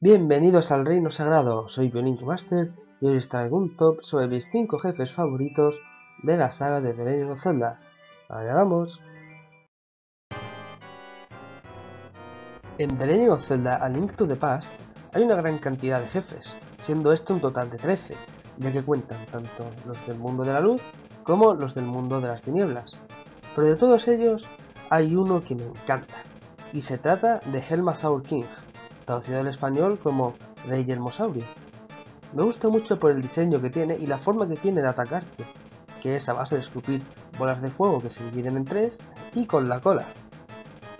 Bienvenidos al Reino Sagrado, soy Biolink Master y hoy os traigo un top sobre mis 5 jefes favoritos de la saga de The Legend of Zelda. Allá vamos. En The Legend of Zelda A Link to the Past hay una gran cantidad de jefes, siendo este un total de 13, ya que cuentan tanto los del mundo de la luz como los del mundo de las tinieblas. Pero de todos ellos hay uno que me encanta, y se trata de Helmasaur King, traducido al español como Rey Yelmosaurio. Me gusta mucho por el diseño que tiene y la forma que tiene de atacarte, que es a base de escupir bolas de fuego que se dividen en tres y con la cola.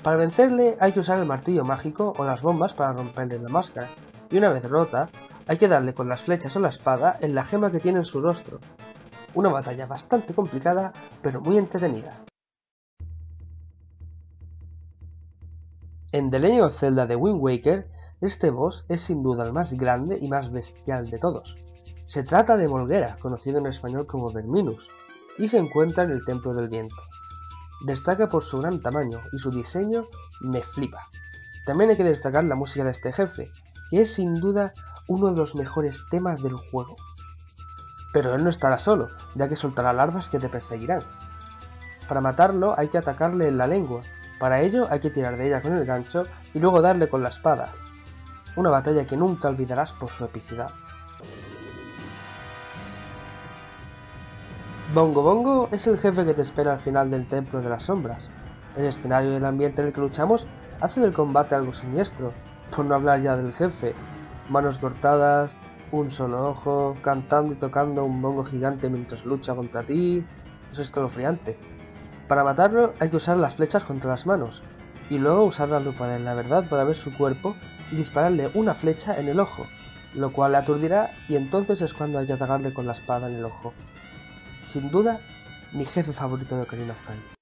Para vencerle hay que usar el martillo mágico o las bombas para romperle la máscara, y una vez rota, hay que darle con las flechas o la espada en la gema que tiene en su rostro. Una batalla bastante complicada, pero muy entretenida. En The Legend of Zelda de Wind Waker, este boss es sin duda el más grande y más bestial de todos. Se trata de Molguera, conocido en español como Verminus, y se encuentra en el Templo del Viento. Destaca por su gran tamaño y su diseño me flipa. También hay que destacar la música de este jefe, que es sin duda uno de los mejores temas del juego. Pero él no estará solo, ya que soltará larvas que te perseguirán. Para matarlo hay que atacarle en la lengua, para ello hay que tirar de ella con el gancho y luego darle con la espada. Una batalla que nunca olvidarás por su epicidad. Bongo Bongo es el jefe que te espera al final del Templo de las Sombras. El escenario y el ambiente en el que luchamos hace del combate algo siniestro, por no hablar ya del jefe. Manos cortadas, un solo ojo, cantando y tocando un bongo gigante mientras lucha contra ti. Es escalofriante. Para matarlo hay que usar las flechas contra las manos, y luego usar la lupa de la verdad para ver su cuerpo dispararle una flecha en el ojo, lo cual le aturdirá y entonces es cuando hay que atacarle con la espada en el ojo. Sin duda, mi jefe favorito de Ocarina of Time.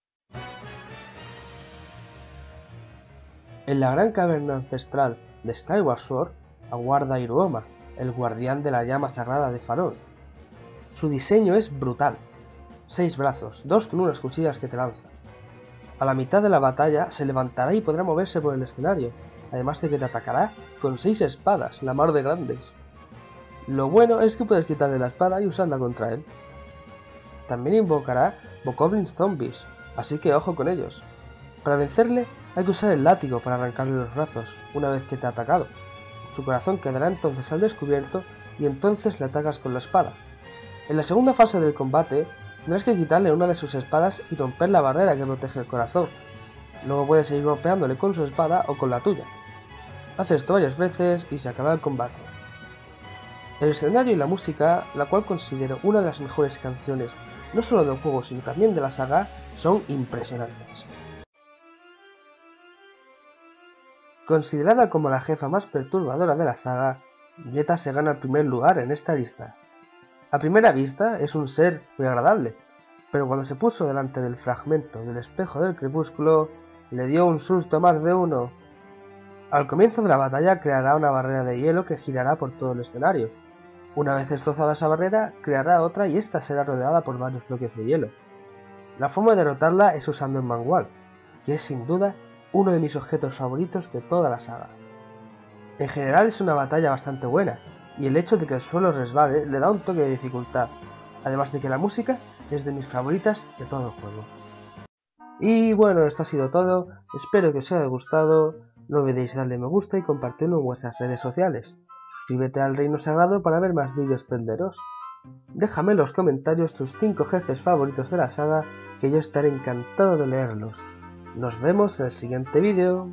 En la gran caverna ancestral de Skyward Sword aguarda Iruoma, el guardián de la llama sagrada de Farol. Su diseño es brutal, seis brazos, dos con unas cuchillas que te lanza. A la mitad de la batalla se levantará y podrá moverse por el escenario, además de que te atacará con seis espadas, la mar de grandes. Lo bueno es que puedes quitarle la espada y usarla contra él. También invocará Bokoblins zombies, así que ojo con ellos. Para vencerle hay que usar el látigo para arrancarle los brazos, una vez que te ha atacado. Su corazón quedará entonces al descubierto y entonces le atacas con la espada. En la segunda fase del combate Tendrás que quitarle una de sus espadas y romper la barrera que protege el corazón. Luego puedes seguir golpeándole con su espada o con la tuya. Haz esto varias veces y se acaba el combate. El escenario y la música, la cual considero una de las mejores canciones no solo del juego sino también de la saga, son impresionantes. Considerada como la jefa más perturbadora de la saga, Yeta se gana el primer lugar en esta lista. A primera vista es un ser muy agradable, pero cuando se puso delante del fragmento del espejo del crepúsculo, le dio un susto más de uno. Al comienzo de la batalla creará una barrera de hielo que girará por todo el escenario. Una vez destrozada esa barrera, creará otra y esta será rodeada por varios bloques de hielo. La forma de derrotarla es usando el mangual, que es sin duda uno de mis objetos favoritos de toda la saga. En general es una batalla bastante buena, y el hecho de que el suelo resbale le da un toque de dificultad, además de que la música es de mis favoritas de todo el juego. Y bueno, esto ha sido todo, espero que os haya gustado, no olvidéis darle me gusta y compartirlo en vuestras redes sociales. Suscríbete al Reino Sagrado para ver más vídeos tenderos. Déjame en los comentarios tus 5 jefes favoritos de la saga, que yo estaré encantado de leerlos. Nos vemos en el siguiente vídeo.